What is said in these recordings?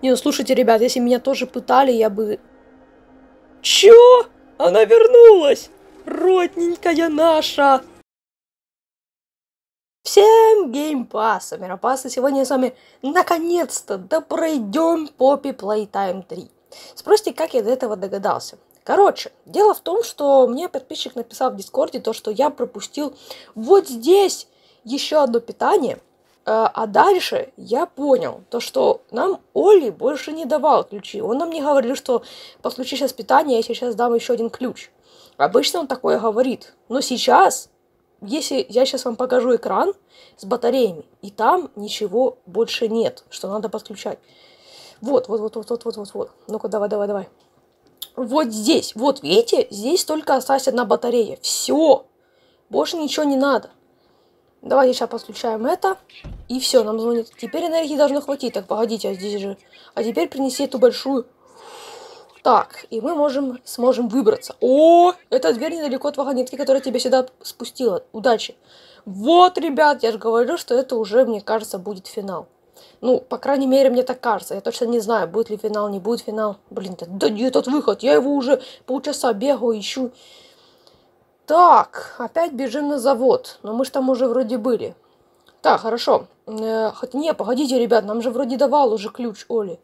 Не, ну слушайте, ребят, если меня тоже пытали, я бы... Чё? Она вернулась! Родненькая наша! Всем геймпаса, яропасы, сегодня с вами наконец-то да пройдем Poppy Playtime 3. Спросите, как я до этого догадался? Короче, дело в том, что мне подписчик написал в Дискорде то, что я пропустил вот здесь еще одно питание, а дальше я понял то, что нам Оли больше не давал ключи. Он нам не говорил, что подключи сейчас питание, я сейчас дам еще один ключ. Обычно он такое говорит. Но сейчас, если я сейчас вам покажу экран с батареями, и там ничего больше нет, что надо подключать. Вот, вот, вот, вот, вот, вот, вот, вот. Ну-ка, давай, давай, давай. Вот здесь, вот видите, здесь только осталась одна батарея. Все. Больше ничего не надо. Давайте сейчас подключаем это. И все, нам звонит. Теперь энергии должно хватить. Так, погодите, а здесь же... А теперь принеси эту большую... Так, и мы можем, сможем выбраться. О, эта дверь недалеко от вагонетки, которая тебя сюда спустила. Удачи. Вот, ребят, я же говорю, что это уже, мне кажется, будет финал. Ну, по крайней мере, мне так кажется. Я точно не знаю, будет ли финал, не будет финал. Блин, да где этот выход? Я его уже полчаса бегаю, ищу. Так, опять бежим на завод. Но мы же там уже вроде были. Так, хорошо. Э, хоть не, погодите, ребят, нам же вроде давал уже ключ Оли.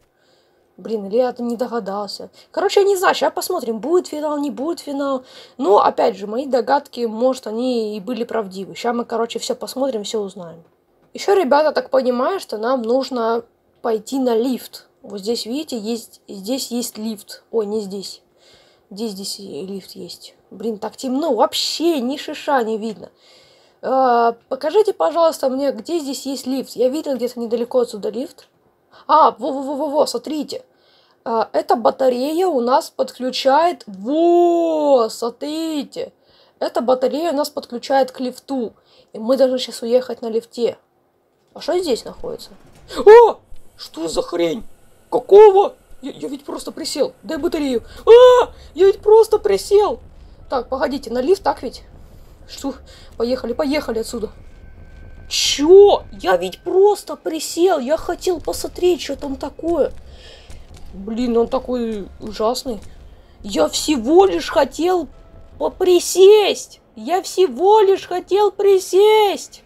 Блин, или я не догадался. Короче, я не знаю, сейчас посмотрим, будет финал, не будет финал. Но, опять же, мои догадки, может, они и были правдивы. Сейчас мы, короче, все посмотрим, все узнаем. Еще, ребята, так понимаю, что нам нужно пойти на лифт. Вот здесь, видите, есть, здесь есть лифт. Ой, не здесь. Где здесь лифт есть? Блин, так темно, вообще ни шиша не видно. Э, покажите, пожалуйста, мне, где здесь есть лифт. Я видел где-то недалеко отсюда лифт. А, во-во-во-во, смотрите. Э, эта батарея у нас подключает... Во, смотрите. Эта батарея у нас подключает к лифту. И мы должны сейчас уехать на лифте. А что здесь находится? О! Что за хрень? Какого? Я, я ведь просто присел. Дай батарею. А! Я ведь просто присел. Так, погодите, на лифт, так ведь? Что? Поехали, поехали отсюда. Чё? Я ведь просто присел. Я хотел посмотреть, что там такое. Блин, он такой ужасный. Я всего лишь хотел поприсесть. Я всего лишь хотел присесть.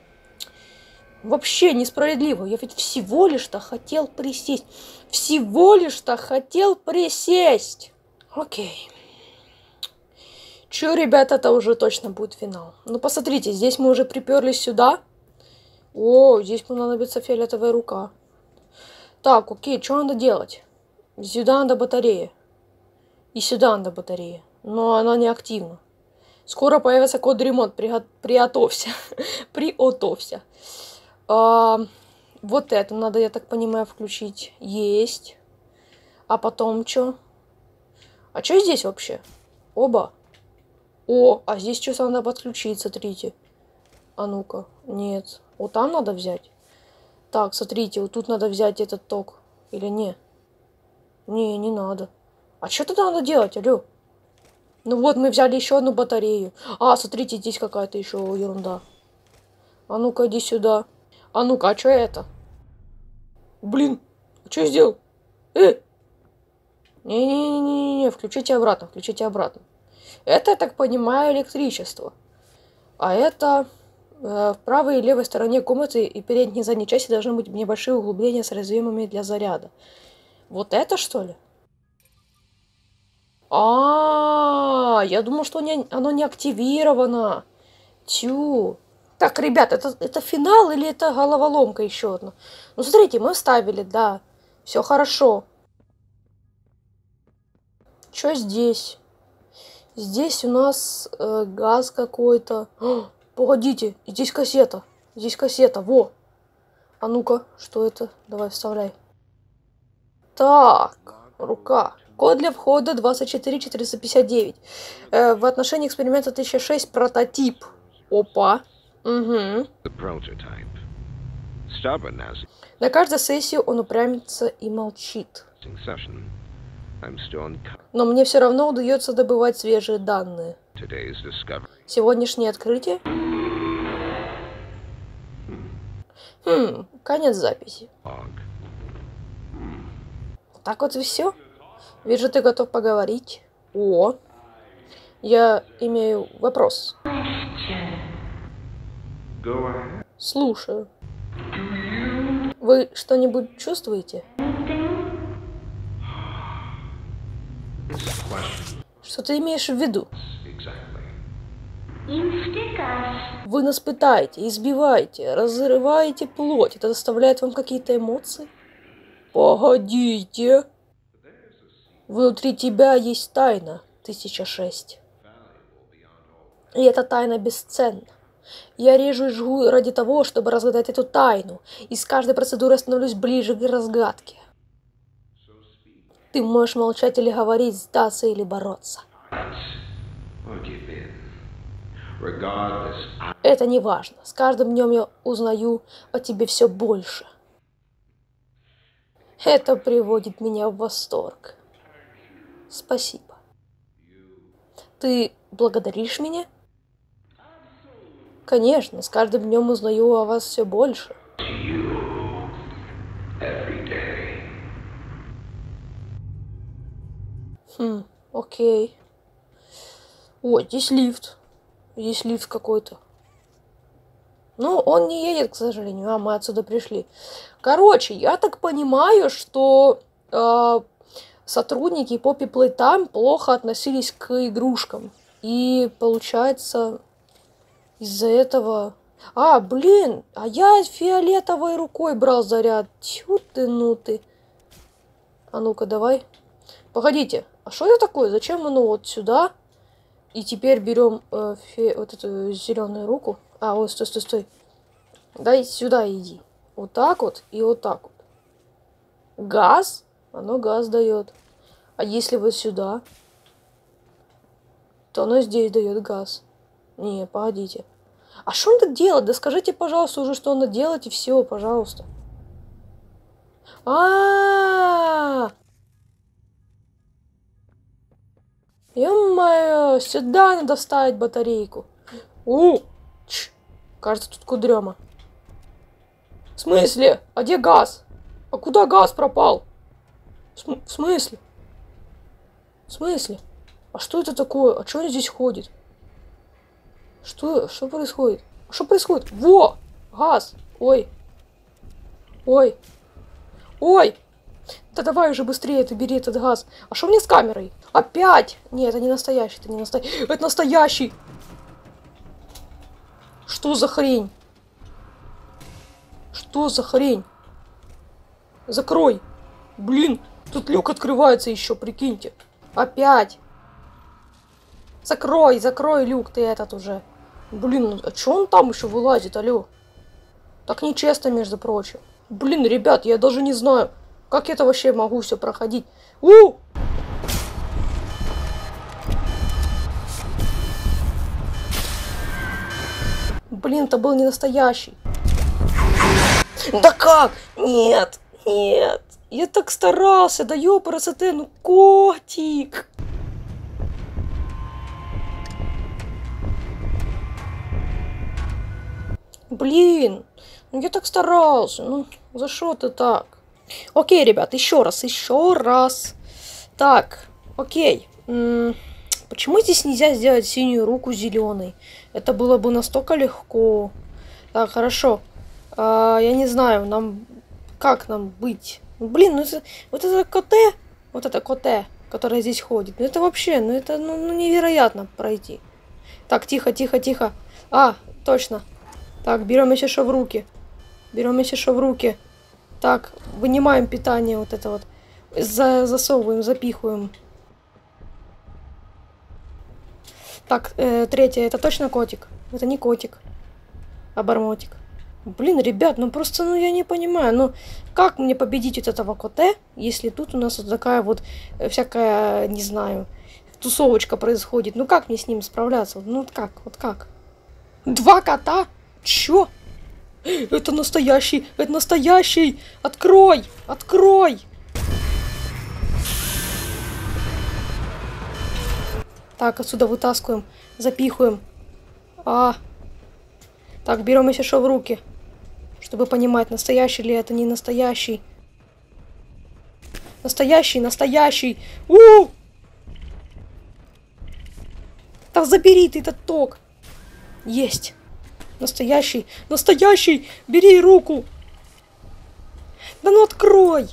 Вообще несправедливо. Я ведь всего лишь-то хотел присесть. Всего лишь-то хотел присесть. Окей. Че, ребята, это уже точно будет финал. Ну, посмотрите, здесь мы уже приперлись сюда. О, здесь понадобится фиолетовая рука. Так, окей, что надо делать? Сюда надо батарея. И сюда надо батарея. Но она не активна. Скоро появится код ремонт. Приготовься. Приготовься. А, вот это надо, я так понимаю, включить. Есть. А потом что? А что здесь вообще? Оба. О, а здесь что-то надо подключить, смотрите. А ну-ка. Нет. Вот там надо взять. Так, смотрите, вот тут надо взять этот ток. Или не? Не, не надо. А что тогда надо делать, алло? Ну вот, мы взяли еще одну батарею. А, смотрите, здесь какая-то еще ерунда. А ну-ка, иди сюда. А ну-ка, а что это? Блин, что я сделал? Э! Не-не-не-не-не, включите обратно, включите обратно. Это, я так понимаю, электричество. А это э, в правой и левой стороне комнаты и передней и задней части должны быть небольшие углубления с разъемами для заряда. Вот это что ли? А, я думал, что оно не активировано. Тю. Так, ребят, это, это финал или это головоломка еще одна? Ну, смотрите, мы вставили, да. Все хорошо. Что здесь? Здесь у нас э, газ какой-то. Погодите, здесь кассета. Здесь кассета, во. А ну-ка, что это? Давай, вставляй. Так, рука. Код для входа 24459. Э, в отношении эксперимента 1006 прототип. Опа. Угу. На каждой сессии он упрямится и молчит. Но мне все равно удается добывать свежие данные. Сегодняшнее открытие? Хм, конец записи. так вот и все? Вижу, ты готов поговорить. О, я имею вопрос. Слушаю. Вы что-нибудь чувствуете? Что ты имеешь в виду? Вы нас пытаете, избиваете, разрываете плоть. Это доставляет вам какие-то эмоции? Погодите. Внутри тебя есть тайна, 1006. И эта тайна бесценна. Я режу и жгу ради того, чтобы разгадать эту тайну, и с каждой процедурой становлюсь ближе к разгадке. Ты можешь молчать или говорить, сдаться или бороться. Это не важно. С каждым днем я узнаю о тебе все больше. Это приводит меня в восторг. Спасибо. Ты благодаришь меня? Конечно, с каждым днем узнаю о вас все больше. Хм, окей. О, здесь лифт. Здесь лифт какой-то. Ну, он не едет, к сожалению. А, мы отсюда пришли. Короче, я так понимаю, что э, сотрудники Poppy Playtime плохо относились к игрушкам. И получается, из-за этого... А, блин, а я фиолетовой рукой брал заряд. Тьфу ты, ну ты. А ну-ка, давай. Погодите, а что это такое? Зачем оно вот сюда? И теперь берем э, вот эту зеленую руку. А, ой, стой, стой, стой. Дай сюда иди. Вот так вот и вот так вот. Газ? Оно газ дает. А если вот сюда, то оно здесь дает газ. Не, погодите. А что надо делать? Да скажите, пожалуйста, уже, что надо делать, и все, пожалуйста. А, -а, -а, Ё-моё, сюда надо вставить батарейку. У, Ч, кажется, тут кудрема. В смысле? А где газ? А куда газ пропал? В, см- в смысле? В смысле? А что это такое? А что он здесь ходит? Что? Что происходит? Что происходит? Во! Газ! Ой! Ой! Ой! Да давай уже быстрее ты бери этот газ. А что мне с камерой? Опять! Нет, это не настоящий, это не настоящий. Это настоящий! Что за хрень? Что за хрень? Закрой! Блин, тут люк открывается еще, прикиньте. Опять! Закрой, закрой люк ты этот уже. Блин, ну, а что он там еще вылазит, алло? Так нечестно, между прочим. Блин, ребят, я даже не знаю, как это вообще могу все проходить. У! Блин, это был не настоящий. Да как? Нет, нет. Я так старался, да ёпарасоте, ну котик. Блин, ну я так старался, ну за что ты так? Окей, ребят, еще раз, еще раз. Так, окей. М, Почему здесь нельзя сделать синюю руку зеленой? Это было бы настолько легко. Так, хорошо. А, я не знаю, нам как нам быть? Ну, Блин, ну вот это коте, вот это коте, которое здесь ходит, ну это вообще, ну это ну, ну, невероятно пройти. Так, тихо, тихо, тихо. А, точно. Так, берем еще что в руки. Берем еще что в руки. Так, вынимаем питание вот это вот. За, засовываем, запихиваем. Так, э, третье, это точно котик? Это не котик, а бармотик. Блин, ребят, ну просто, ну я не понимаю, ну как мне победить вот этого коте, если тут у нас вот такая вот э, всякая, не знаю, тусовочка происходит. Ну как мне с ним справляться? Ну вот как, вот как? Два кота? Чё? Это настоящий, это настоящий! Открой! Открой! Так, отсюда вытаскиваем, запихиваем. А. Так, берем еще что в руки, чтобы понимать, настоящий ли это, не настоящий. Настоящий, настоящий. У! Да забери ты этот ток. Есть. Настоящий, настоящий. Бери руку. Да ну открой.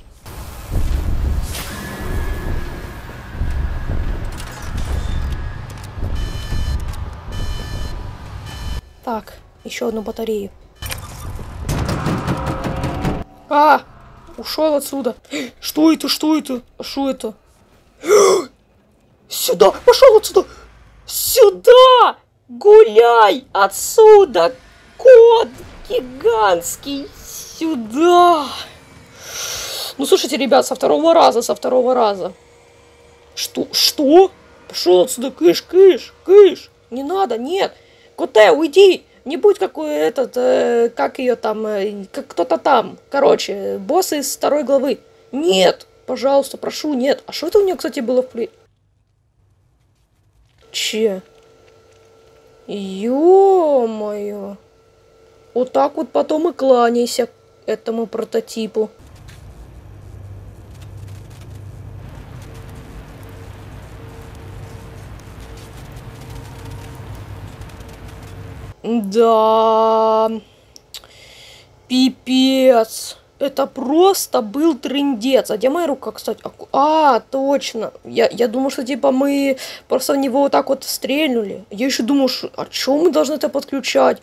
Так, еще одну батарею. А, ушел отсюда. Что это, что это? А что это? Сюда, пошел отсюда. Сюда! Гуляй отсюда, кот гигантский. Сюда. Ну, слушайте, ребят, со второго раза, со второго раза. Что? Что? Пошел отсюда, кыш, кыш, кыш. Не надо, нет. Коте, уйди. Не будь какой этот, э, как ее там, э, как кто-то там. Короче, босс из второй главы. Нет, пожалуйста, прошу, нет. А что это у нее, кстати, было в плей? Че? Ё-моё. Вот так вот потом и кланяйся этому прототипу. Да. Пипец. Это просто был трендец. А где моя рука, кстати? А, а точно. Я, я думал, что типа мы просто в него вот так вот стрельнули. Я еще думал, что, а чем мы должны это подключать?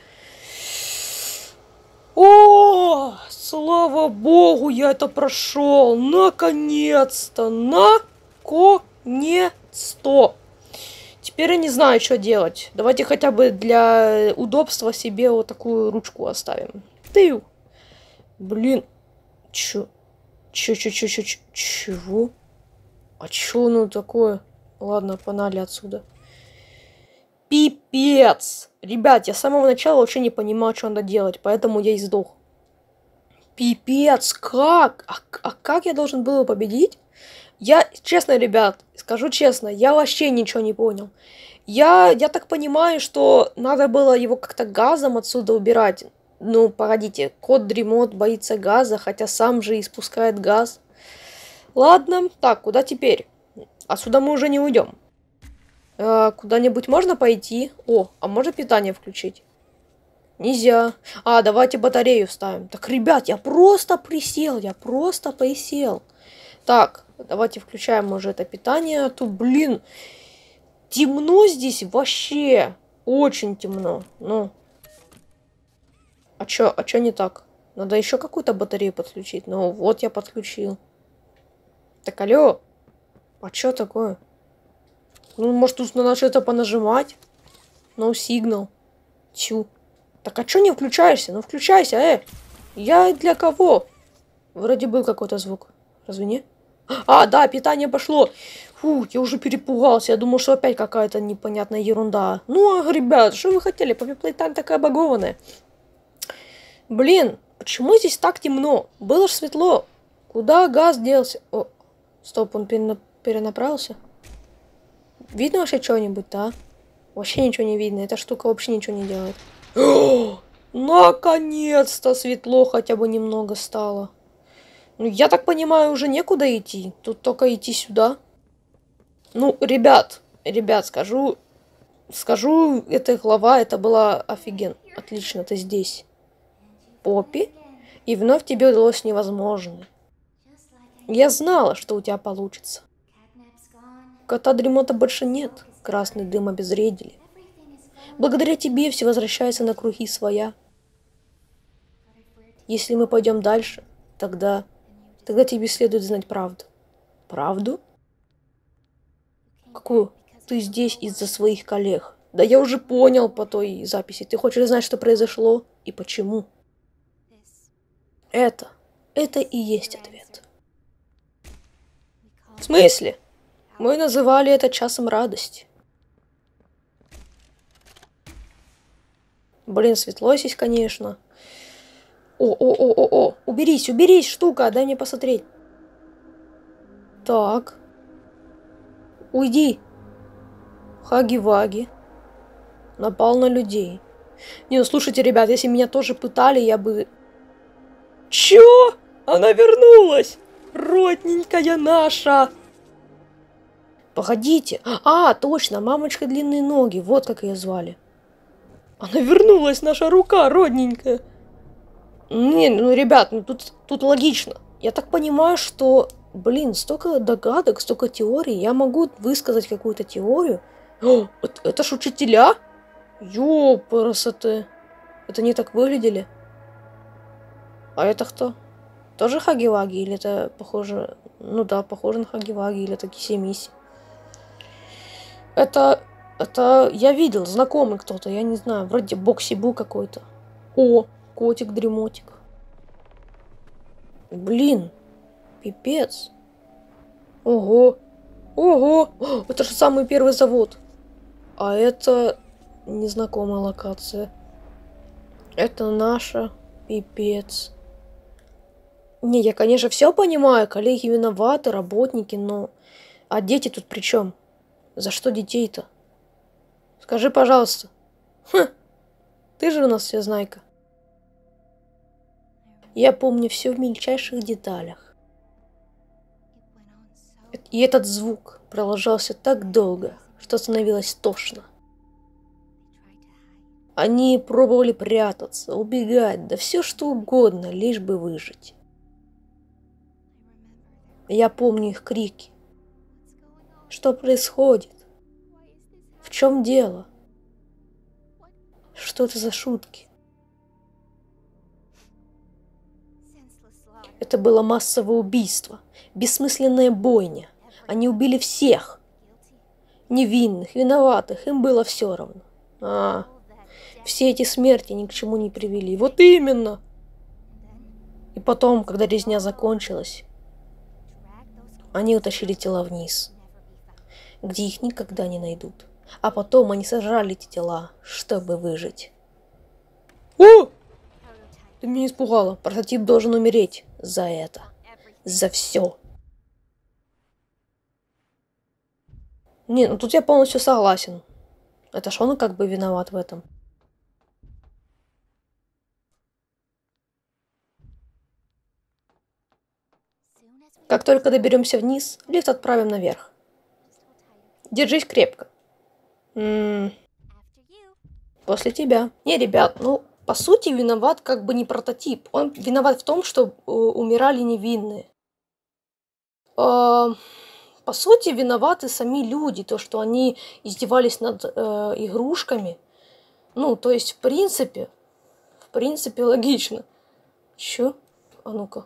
О, слава богу, я это прошел. Наконец-то. Наконец-то. Теперь я не знаю, что делать. Давайте хотя бы для удобства себе вот такую ручку оставим. Ты. Блин. Чё? Чё, чё, чё, чё? Чего? А чё оно такое? Ладно, погнали отсюда. Пипец! Ребят, я с самого начала вообще не понимал, что надо делать, поэтому я и сдох. Пипец, как? А, а как я должен был победить? Я, честно, ребят, скажу честно, я вообще ничего не понял. Я, я так понимаю, что надо было его как-то газом отсюда убирать. Ну, погодите, кот Дремот боится газа, хотя сам же испускает газ. Ладно, так, куда теперь? А сюда мы уже не уйдем. Э, куда-нибудь можно пойти? О, а можно питание включить? Нельзя. А, давайте батарею ставим. Так, ребят, я просто присел, я просто присел. Так, давайте включаем уже это питание. А то, блин, темно здесь вообще. Очень темно. Ну. А чё, а чё не так? Надо еще какую-то батарею подключить. Ну, вот я подключил. Так, алло. А чё такое? Ну, может, тут надо что-то понажимать? No сигнал. Тю. Так, а чё не включаешься? Ну, включайся, э. Я для кого? Вроде был какой-то звук. Разве не? А, да, питание пошло. Фу, я уже перепугался. Я думал, что опять какая-то непонятная ерунда. Ну, а, ребят, что вы хотели? Poppy Playtime такая багованная. Блин, почему здесь так темно? Было ж светло. Куда газ делся? О, стоп, он перенаправился. Видно вообще что-нибудь, да? Вообще ничего не видно. Эта штука вообще ничего не делает. Наконец-то светло хотя бы немного стало. Ну, я так понимаю, уже некуда идти. Тут только идти сюда. Ну, ребят, ребят, скажу, скажу, эта глава, это была офиген. Отлично, ты здесь. Поппи. И вновь тебе удалось невозможное. Я знала, что у тебя получится. Кота дремота больше нет. Красный дым обезвредили. Благодаря тебе все возвращается на круги своя. Если мы пойдем дальше, тогда Тогда тебе следует знать правду. Правду? Какую? Ты здесь из-за своих коллег. Да я уже понял по той записи. Ты хочешь знать, что произошло и почему? Это, это и есть ответ. В смысле? Мы называли это часом радости. Блин, светло здесь, конечно. О-о-о-о-о. Уберись, уберись, штука, дай мне посмотреть. Так. Уйди. Хаги-ваги. Напал на людей. Не, ну слушайте, ребят, если меня тоже пытали, я бы... Чё? Она вернулась! Родненькая наша! Погодите. А, точно, мамочка длинные ноги. Вот как ее звали. Она вернулась, наша рука, родненькая. Не, ну, ребят, ну тут, тут логично. Я так понимаю, что, блин, столько догадок, столько теорий. Я могу высказать какую-то теорию. О, это, это ж учителя? Ёпарасоте. Это не так выглядели? А это кто? Тоже Хаги-Ваги? Или это похоже... Ну да, похоже на Хаги-Ваги. Или это Киси-Миси. Это... Это я видел, знакомый кто-то, я не знаю, вроде Боксибу какой-то. О, котик-дремотик. Блин, пипец. Ого, ого, это же самый первый завод. А это незнакомая локация. Это наша, пипец. Не, я, конечно, все понимаю, коллеги виноваты, работники, но... А дети тут при чем? За что детей-то? Скажи, пожалуйста. Хм, ты же у нас все знайка. Я помню все в мельчайших деталях. И этот звук продолжался так долго, что становилось тошно. Они пробовали прятаться, убегать, да все что угодно, лишь бы выжить. Я помню их крики. Что происходит? В чем дело? Что это за шутки? Это было массовое убийство, бессмысленная бойня. Они убили всех. Невинных, виноватых, им было все равно. А, все эти смерти ни к чему не привели. Вот именно. И потом, когда резня закончилась, они утащили тела вниз, где их никогда не найдут. А потом они сожрали эти тела, чтобы выжить. О! Ты меня испугала. Прототип должен умереть за это. За все. Не, ну тут я полностью согласен. Это ж он как бы виноват в этом. Как только доберемся вниз, лифт отправим наверх. Держись крепко. М -м после тебя. Не, ребят, ну, по сути, виноват как бы не прототип. Он виноват в том, что э, умирали невинные. Э, по сути, виноваты сами люди, то, что они издевались над э, игрушками. Ну, то есть, в принципе, в принципе, логично. Чё? А ну-ка.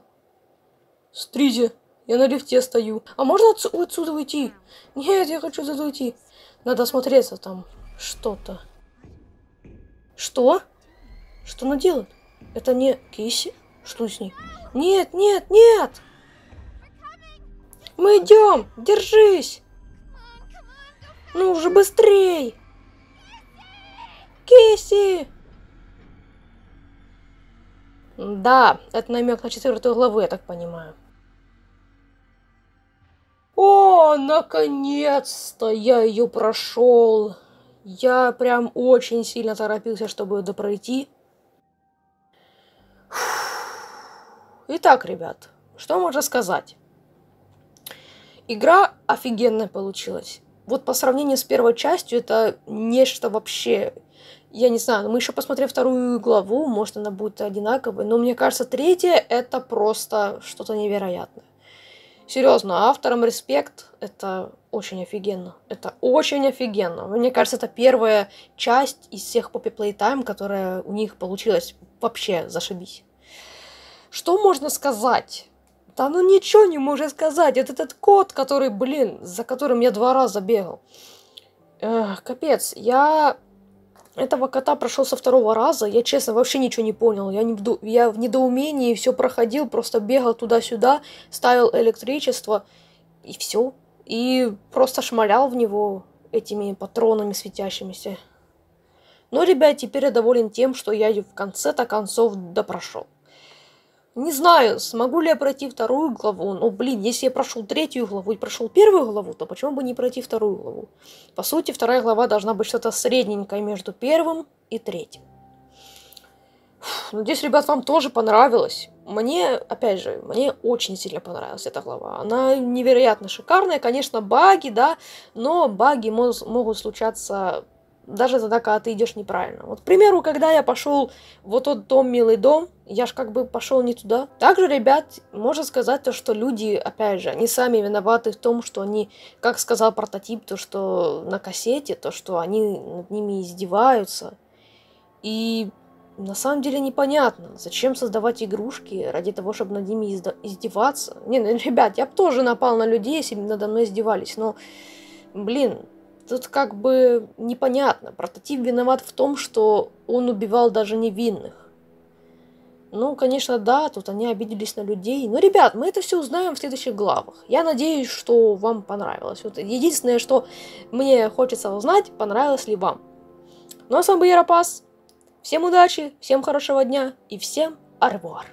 Стрите. Я на лифте стою. А можно отсюда, отсюда уйти? Нет, я хочу отсюда уйти. Надо осмотреться там. Что-то. Что? Что она делает? Это не Киси? Что с ней? Нет, нет, нет! Мы идем! Держись! Ну уже быстрей! Киси! Да, это намек на четвертую главу, я так понимаю. О, наконец-то я ее прошел. Я прям очень сильно торопился, чтобы это пройти. Итак, ребят, что можно сказать? Игра офигенная получилась. Вот по сравнению с первой частью, это нечто вообще... Я не знаю, мы еще посмотрим вторую главу, может она будет одинаковой, но мне кажется, третья это просто что-то невероятное. Серьезно, авторам респект, это очень офигенно. Это очень офигенно. Мне кажется, это первая часть из всех Poppy Playtime, которая у них получилась вообще зашибись. Что можно сказать? Да ну ничего не можно сказать. Это этот кот, который, блин, за которым я два раза бегал. Эх, капец, я этого кота прошел со второго раза. Я, честно, вообще ничего не понял. Я, не в, я в недоумении все проходил, просто бегал туда-сюда, ставил электричество, и все. И просто шмалял в него этими патронами светящимися. Но, ребят, теперь я доволен тем, что я в конце-то концов допрошел. Не знаю, смогу ли я пройти вторую главу. Ну, блин, если я прошел третью главу и прошел первую главу, то почему бы не пройти вторую главу? По сути, вторая глава должна быть что-то средненькое между первым и третьим. Надеюсь, ребят, вам тоже понравилось. Мне, опять же, мне очень сильно понравилась эта глава. Она невероятно шикарная. Конечно, баги, да, но баги могут случаться даже тогда, когда ты идешь неправильно. Вот, к примеру, когда я пошел вот тот дом, милый дом, я ж как бы пошел не туда. Также, ребят, можно сказать то, что люди, опять же, они сами виноваты в том, что они, как сказал прототип, то, что на кассете, то, что они над ними издеваются. И на самом деле непонятно, зачем создавать игрушки ради того, чтобы над ними издеваться. Не, ну, ребят, я бы тоже напал на людей, если бы надо мной издевались, но, блин, тут как бы непонятно. Прототип виноват в том, что он убивал даже невинных. Ну, конечно, да, тут они обиделись на людей. Но, ребят, мы это все узнаем в следующих главах. Я надеюсь, что вам понравилось. Вот единственное, что мне хочется узнать, понравилось ли вам. Ну, а с вами был Ярапас. Всем удачи, всем хорошего дня и всем арвуар.